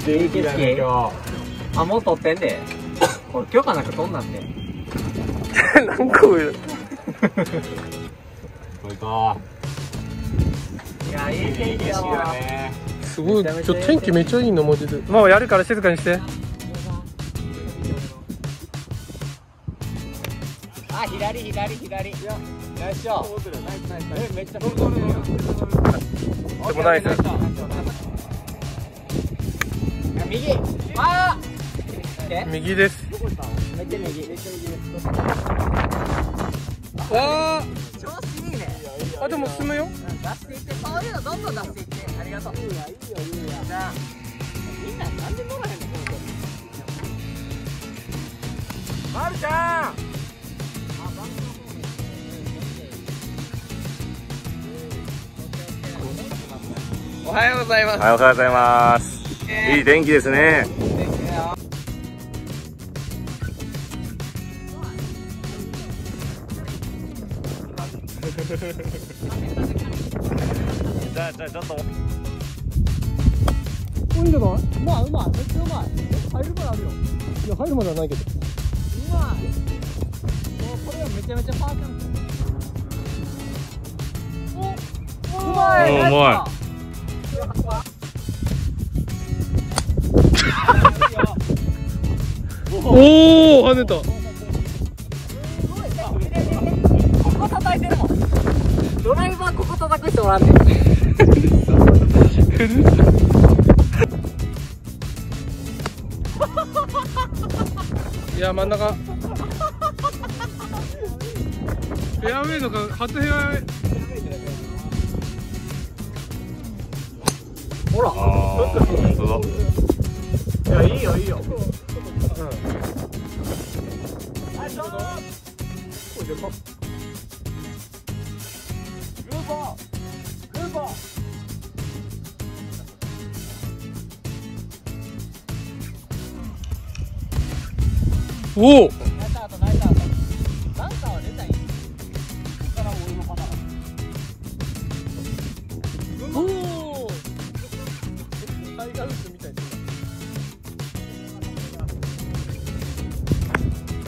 いい景色あ、もう撮ってんで。許可なく撮んなんて。何個上これかいや、いい景色だわ。ねすごいちょ天気めっちゃいいのマジでもうやるから静かにしてあ、左、左、左。よいしょ。え、めっちゃ撮るでもナイス右。あー右ですめっちゃ右。めっちゃ右です。あ調子いいね。ーあでも進むよ出していって、そういうのどんどん出していって。ありがとう。いいや、いいよ、いいや。じゃあ、みんななんで乗らへんのこの子。まるちゃんおはようございます。はい、おはようございます。いい天気ですね。じゃあ、じゃあ、ちょっと。いいんじゃないうまいうまい。めっちゃうまい。入るまであるよ。いや入るまではないけどうまい。もうこれはめちゃめちゃパーキャンおうまい。おうまおお跳ねたここ叩いてるもん。ドライバーここ叩く人おらんねん。いや真ん中フェアウェイのか初フェアウェイほら。ああ、本当だ。いや、いいよ、いいよ。おおナイスアウ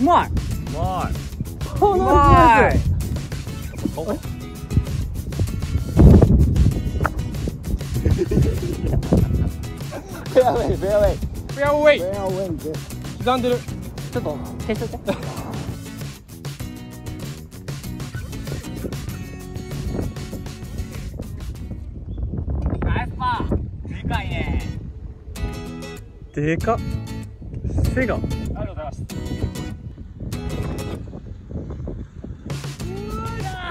うまい。うまい。うまい。フェアウェイ、フェアウェイ。フェアウェイフェアウェイで。刻んでるちょっと消しといて。でかいね。でかっ背が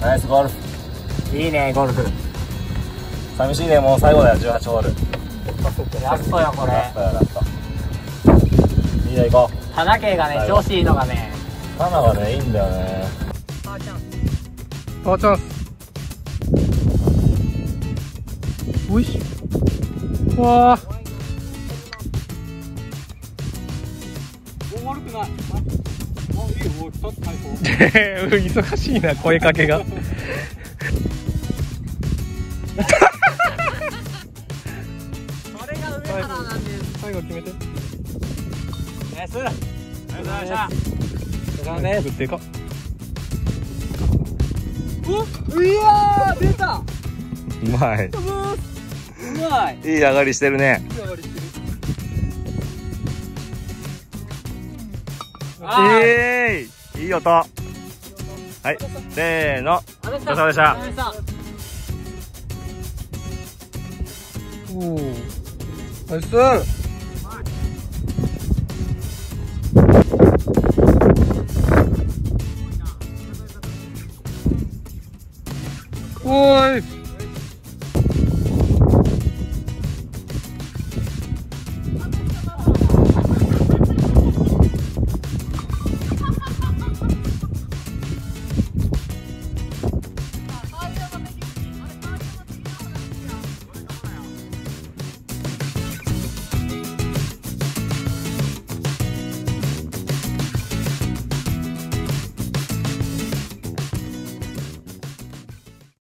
ナイスゴルフ。いいね、ゴルフ。寂しいね、もう最後だよ、18ホール。ラストよ、これラス。トや、ラスト。いいね、行こう。田中がね、調子いいのがね。カナがね、いいんだよね。パーちゃん。パーチャンスおいしょわあお悪くない。あ、いいよ、もう一つ最高。忙しいな声かけがそれが上からなんです。最後決めてナイス。ありがとうございました。ダメでかっう。いやー出た。うまい。うまい。いい上がりしてるね。あーええいい音。はい。せーの。お疲れ様でした。おおナイス Oi!